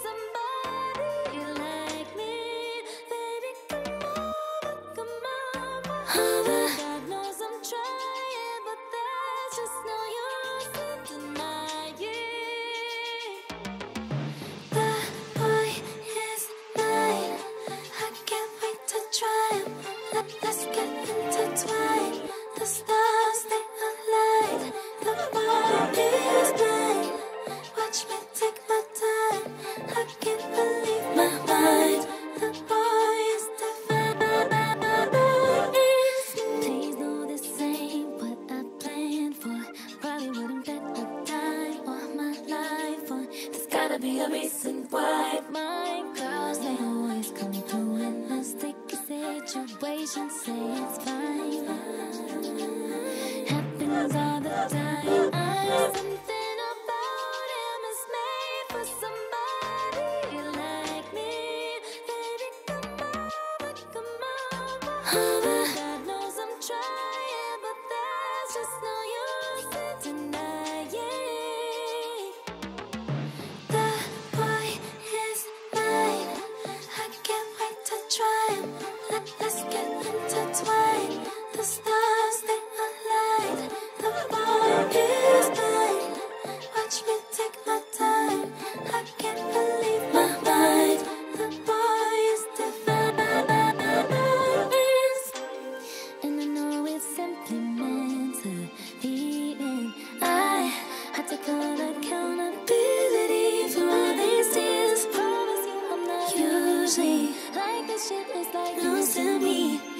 some gotta be a reason why. My girls, they always come through in a sticky situation. Say it's fine. Happens all the time. I, something about him is made for somebody like me. Baby, come over, come over. shit is like news to me.